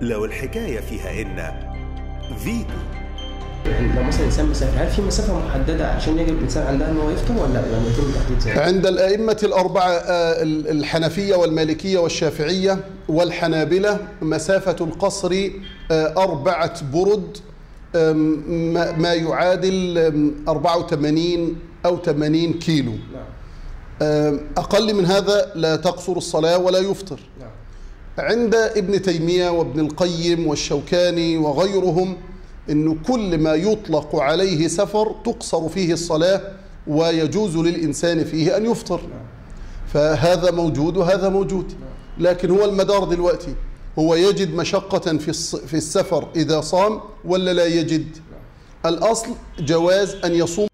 لو الحكاية فيها إن فيتو يعني لو مثلا الانسان مسافر هل في مسافة محددة عشان يجب الإنسان عندها إن هو يفطر ولا لما يتم تحديد؟ عند الأئمة الأربعة آه، الحنفية والمالكية والشافعية والحنابلة مسافة القصر آه، أربعة برد ما ما يعادل آم، 84 أو 80 كيلو. نعم. أقل من هذا لا تقصر الصلاة ولا يفطر. نعم. عند ابن تيمية وابن القيم والشوكاني وغيرهم أنه كل ما يطلق عليه سفر تقصر فيه الصلاة ويجوز للإنسان فيه أن يفطر. فهذا موجود وهذا موجود. لكن هو المدار دلوقتي. هو يجد مشقة في في السفر إذا صام ولا لا يجد؟ الأصل جواز أن يصوم